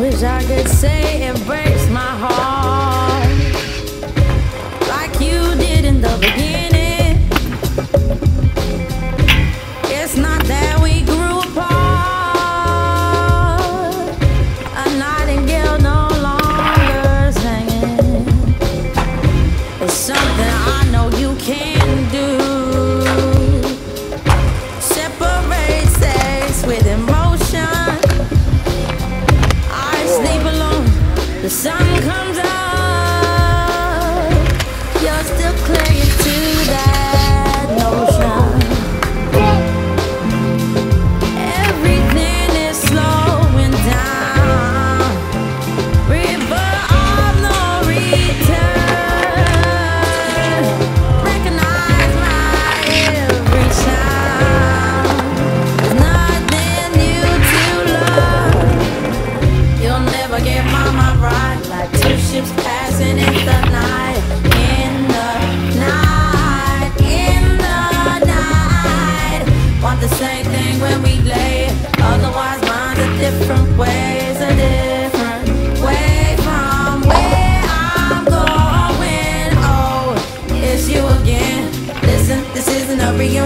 Wish I could say it breaks my heart like you did in the beginning. It's not that we grew apart. A nightingale no longer singing. It's something I know you can